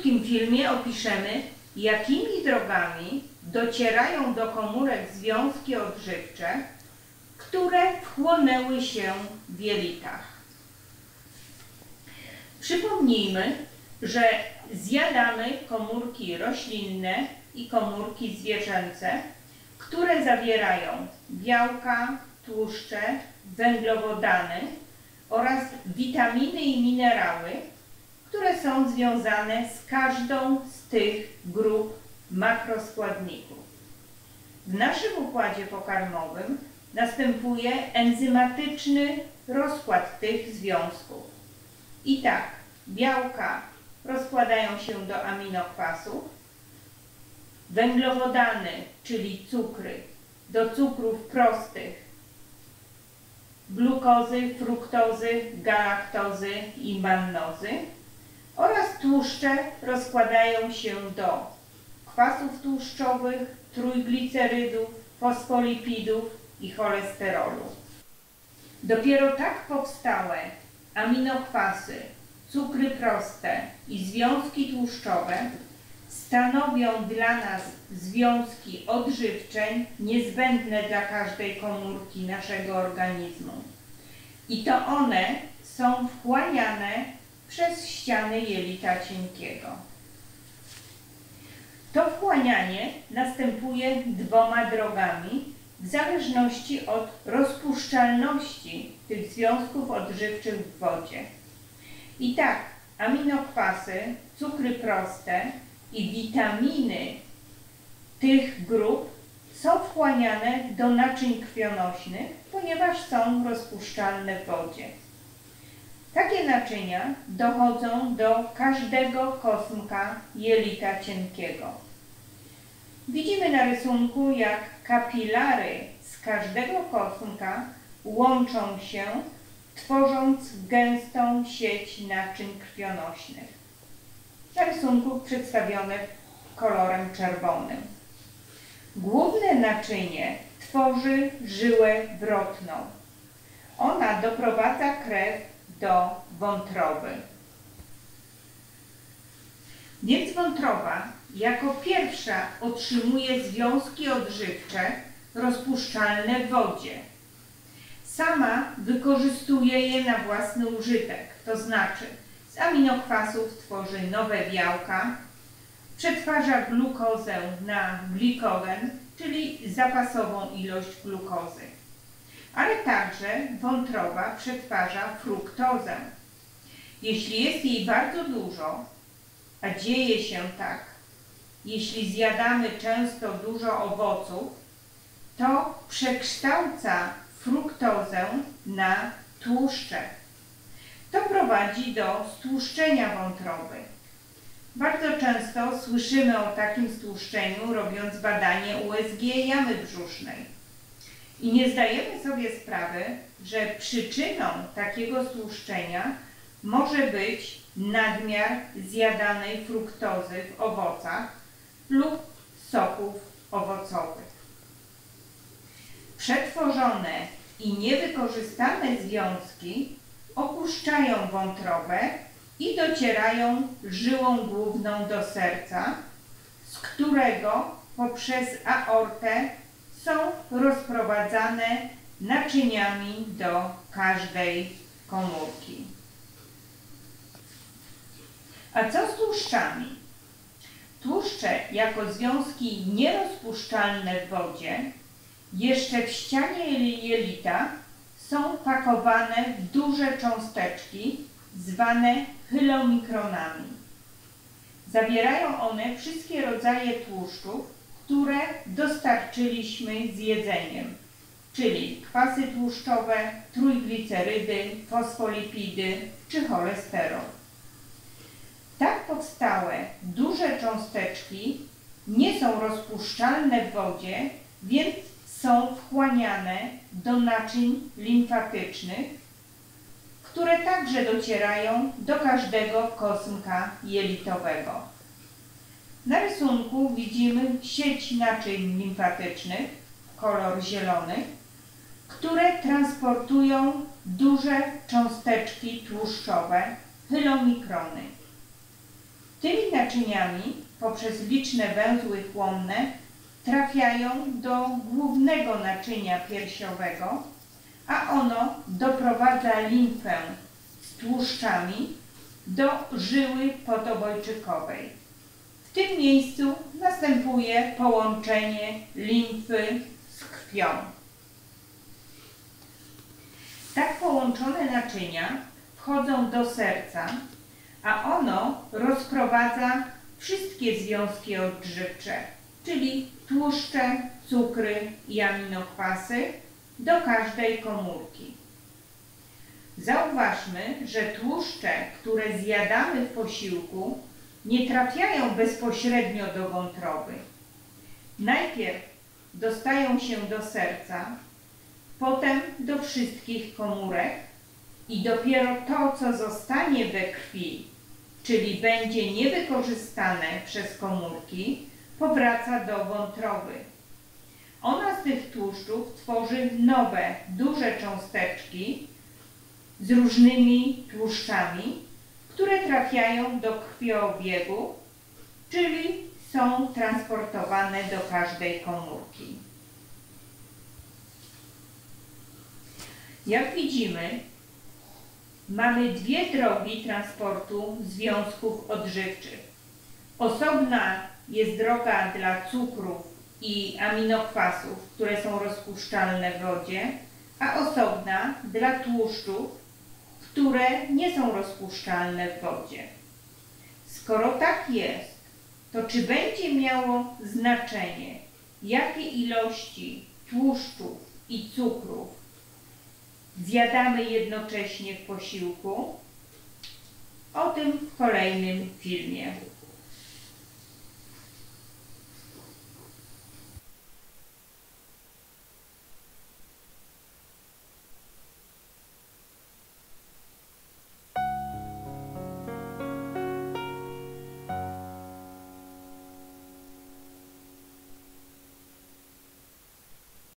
krótkim filmie opiszemy, jakimi drogami docierają do komórek związki odżywcze, które wchłonęły się w jelitach. Przypomnijmy, że zjadamy komórki roślinne i komórki zwierzęce, które zawierają białka, tłuszcze, węglowodany oraz witaminy i minerały, są związane z każdą z tych grup makroskładników. W naszym układzie pokarmowym następuje enzymatyczny rozkład tych związków. I tak, białka rozkładają się do aminokwasów, węglowodany, czyli cukry, do cukrów prostych, glukozy, fruktozy, galaktozy i mannozy oraz tłuszcze rozkładają się do kwasów tłuszczowych, trójglicerydów, fosfolipidów i cholesterolu. Dopiero tak powstałe aminokwasy, cukry proste i związki tłuszczowe stanowią dla nas związki odżywczeń niezbędne dla każdej komórki naszego organizmu. I to one są wchłaniane przez ściany jelita cienkiego. To wchłanianie następuje dwoma drogami w zależności od rozpuszczalności tych związków odżywczych w wodzie. I tak, aminokwasy, cukry proste i witaminy tych grup są wchłaniane do naczyń krwionośnych, ponieważ są rozpuszczalne w wodzie. Takie naczynia dochodzą do każdego kosmka jelita cienkiego. Widzimy na rysunku, jak kapilary z każdego kosmka łączą się, tworząc gęstą sieć naczyń krwionośnych. Na rysunku przedstawione kolorem czerwonym. Główne naczynie tworzy żyłę wrotną. Ona doprowadza krew do wątroby. Więc wątroba jako pierwsza otrzymuje związki odżywcze rozpuszczalne w wodzie. Sama wykorzystuje je na własny użytek, to znaczy z aminokwasów tworzy nowe białka, przetwarza glukozę na glikogen, czyli zapasową ilość glukozy. Ale także wątroba przetwarza fruktozę. Jeśli jest jej bardzo dużo, a dzieje się tak, jeśli zjadamy często dużo owoców, to przekształca fruktozę na tłuszcze. To prowadzi do stłuszczenia wątroby. Bardzo często słyszymy o takim stłuszczeniu, robiąc badanie USG jamy brzusznej. I nie zdajemy sobie sprawy, że przyczyną takiego stłuszczenia może być nadmiar zjadanej fruktozy w owocach lub soków owocowych. Przetworzone i niewykorzystane związki opuszczają wątrobę i docierają żyłą główną do serca, z którego poprzez aortę są rozprowadzane naczyniami do każdej komórki. A co z tłuszczami? Tłuszcze jako związki nierozpuszczalne w wodzie jeszcze w ścianie jelita są pakowane w duże cząsteczki zwane chylomikronami. Zawierają one wszystkie rodzaje tłuszczów, które dostarczyliśmy z jedzeniem, czyli kwasy tłuszczowe, trójglicerydy, fosfolipidy czy cholesterol. Tak powstałe duże cząsteczki nie są rozpuszczalne w wodzie, więc są wchłaniane do naczyń limfatycznych, które także docierają do każdego kosmka jelitowego. Na rysunku widzimy sieć naczyń limfatycznych, kolor zielony, które transportują duże cząsteczki tłuszczowe, hylomikrony. Tymi naczyniami poprzez liczne węzły chłonne trafiają do głównego naczynia piersiowego, a ono doprowadza limfę z tłuszczami do żyły podobojczykowej. W tym miejscu następuje połączenie limfy z krwią. Tak połączone naczynia wchodzą do serca, a ono rozprowadza wszystkie związki odżywcze, czyli tłuszcze, cukry i aminokwasy do każdej komórki. Zauważmy, że tłuszcze, które zjadamy w posiłku, nie trafiają bezpośrednio do wątroby. Najpierw dostają się do serca, potem do wszystkich komórek i dopiero to, co zostanie we krwi, czyli będzie niewykorzystane przez komórki, powraca do wątroby. Ona z tych tłuszczów tworzy nowe, duże cząsteczki z różnymi tłuszczami, które trafiają do krwiobiegu, czyli są transportowane do każdej komórki. Jak widzimy, mamy dwie drogi transportu związków odżywczych. Osobna jest droga dla cukrów i aminokwasów, które są rozpuszczalne w wodzie, a osobna dla tłuszczów, które nie są rozpuszczalne w wodzie. Skoro tak jest, to czy będzie miało znaczenie, jakie ilości tłuszczów i cukrów zjadamy jednocześnie w posiłku? O tym w kolejnym filmie.